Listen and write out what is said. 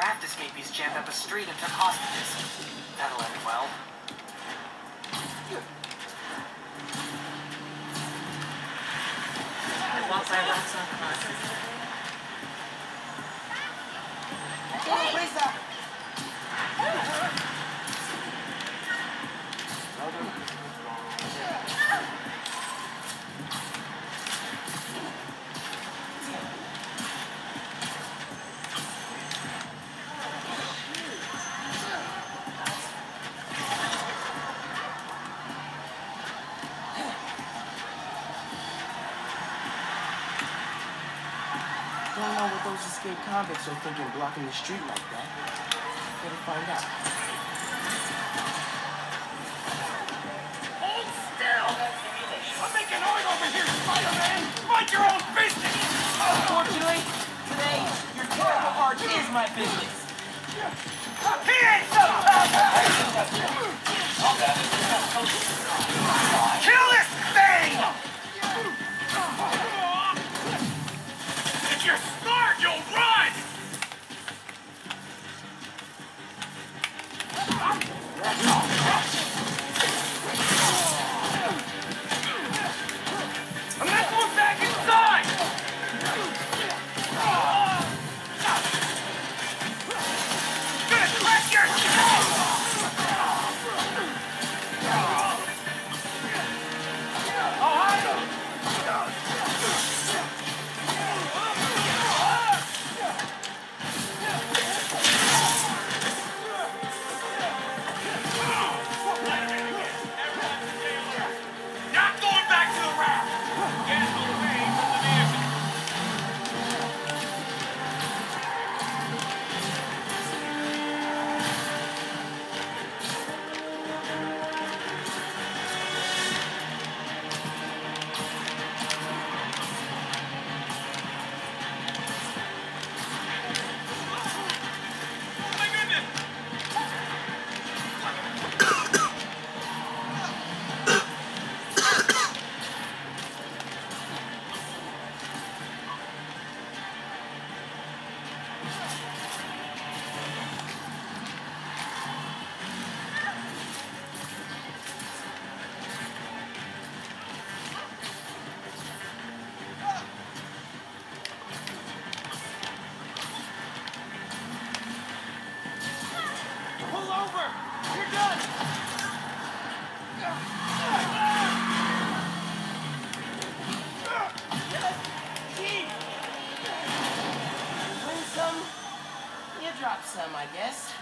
draft escapees jammed up a street and took hostages. That'll end well. I walk by rocks on cars. I don't know what those escaped convicts are thinking blocking the street like that. Gotta find out. Hold still! I'm making noise over here, Spider-Man! Mind your own business! Fortunately, today, your terrible art is my business. He ain't so tough! Pull over! You're done! drop some, I guess.